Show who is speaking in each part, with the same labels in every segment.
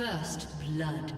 Speaker 1: First blood.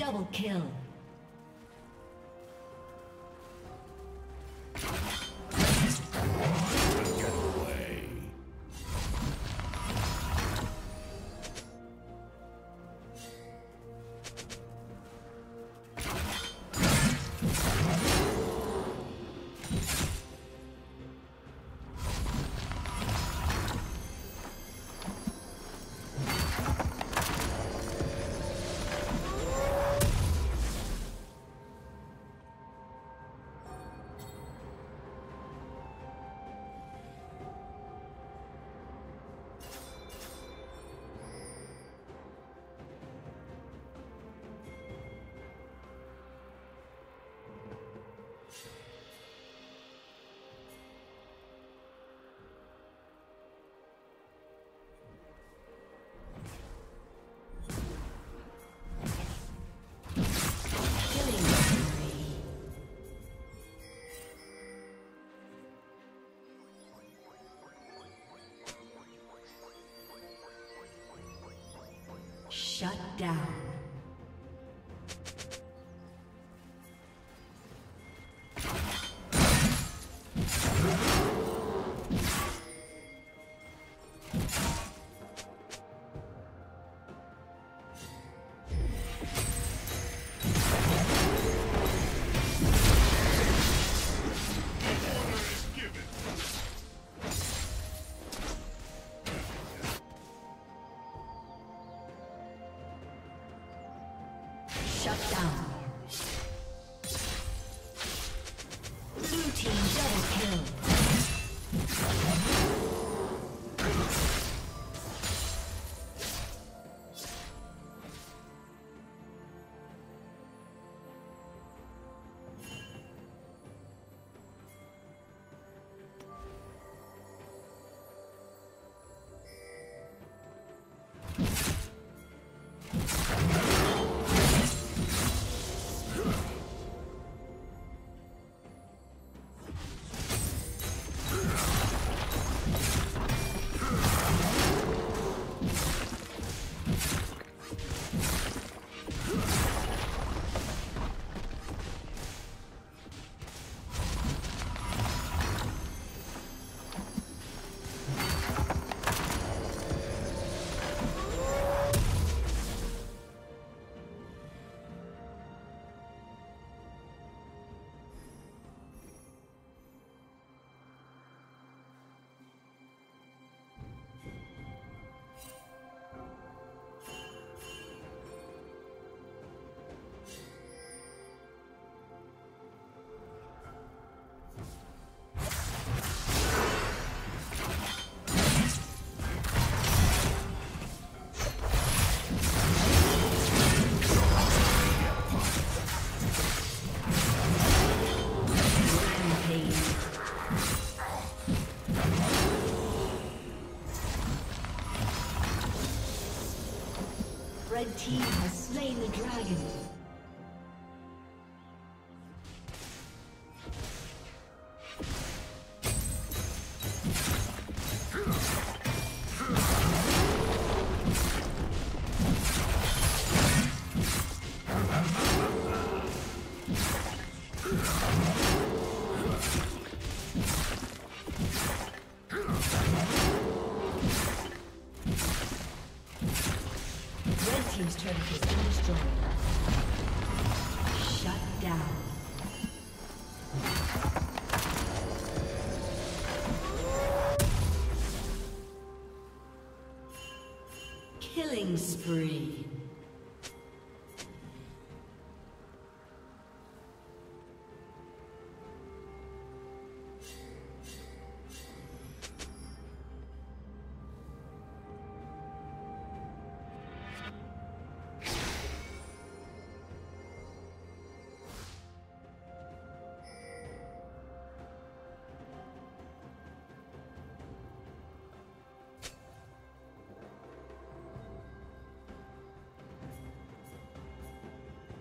Speaker 1: Double kill. Shut down. Killing spree.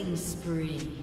Speaker 1: Killing spree.